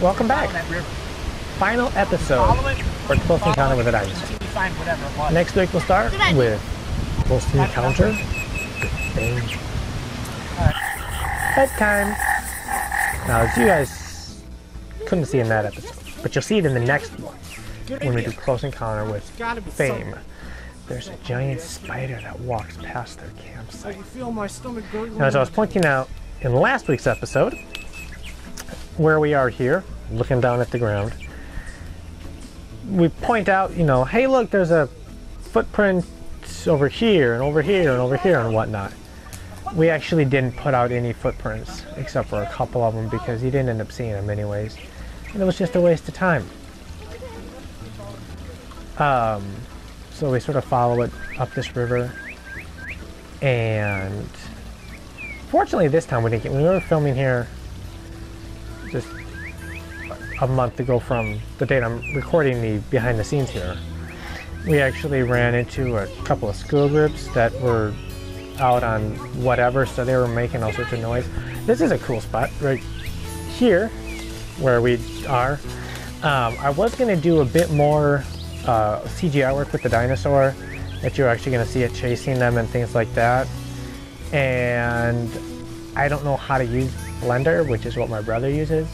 Welcome back. Final episode for Close Encounter with a Dinosaur. find whatever it was. Next week we'll start with Close Encounter. Bedtime. Now, as you guys couldn't see in that episode, but you'll see it in the next one when we do. Close Encounter with Fame. There's a giant spider that walks past their campsite. Oh, can feel my stomach gurgling. Now, as I was pointing out in last week's episode, where we are here, looking down at the ground, we point out, you know, hey, look, there's a footprint over here and over here and over here and whatnot. We actually didn't put out any footprints except for a couple of them because you didn't end up seeing them anyways. And it was just a waste of time. Um, so we sort of follow it up this river and fortunately this time we didn't get, when we were filming here just a month ago from the date I'm recording the behind the scenes here we actually ran into a couple of school groups that were out on whatever so they were making all sorts of noise. This is a cool spot right here where we are. Um, I was going to do a bit more uh, CGI work with the dinosaur that you're actually going to see it chasing them and things like that. And I don't know how to use Blender, which is what my brother uses.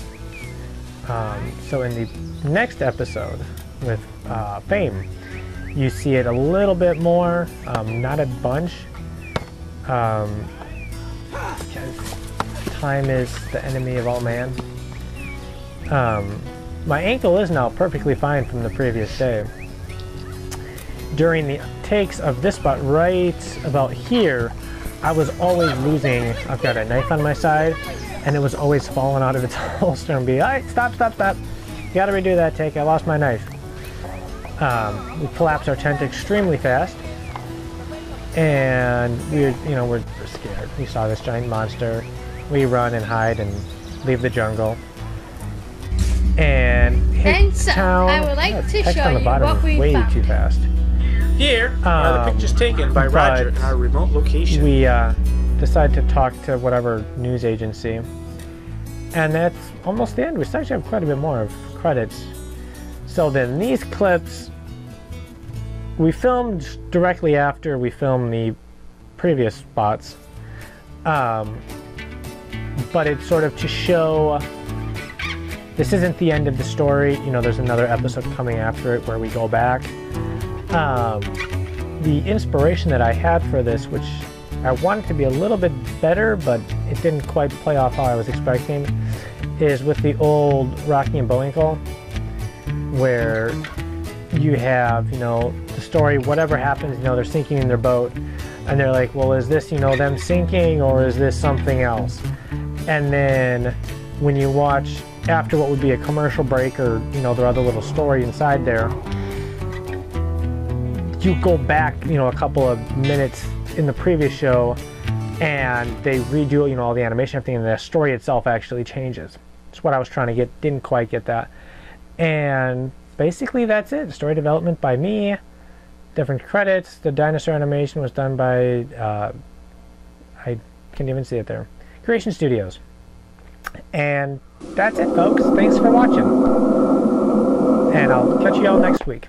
Um, so in the next episode with uh, Fame, you see it a little bit more, um, not a bunch, um, time is the enemy of all man. Um, my ankle is now perfectly fine from the previous day. During the takes of this spot right about here, I was always losing. I've got a knife on my side, and it was always falling out of its holster and be, all right, stop, stop, stop. You gotta redo that take. I lost my knife. Um, we collapsed our tent extremely fast, and we're, you know, we're, scared. We saw this giant monster. We run and hide and leave the jungle. And hit And so, town. I would like Yeah, to show on the you bottom we way found. too fast. Here are Um, the pictures taken by Roger in our remote location. we uh, decided to talk to whatever news agency, and that's almost the end. We actually have quite a bit more of credits. So then these clips we filmed directly after we filmed the previous spots, um, but it's sort of to show this isn't the end of the story. You know, there's another episode coming after it where we go back. Um, the inspiration that I had for this, which I wanted to be a little bit better, but it didn't quite play off how I was expecting, is with the old Rocky and Bullwinkle, where you have, you know, the story, whatever happens, you know, they're sinking in their boat, and they're like, well, is this, you know, them sinking or is this something else? And then when you watch after what would be a commercial break or, you know, their other little story inside there, you go back, you know, a couple of minutes in the previous show and they redo, you know, all the animation, everything, and the story itself actually changes. That's what I was trying to get, didn't quite get that. And basically that's it. Story development by me, different credits. The dinosaur animation was done by, uh, I can't even see it there, Creation Studios. And that's it, folks. Thanks for watching. And I'll catch you all next week.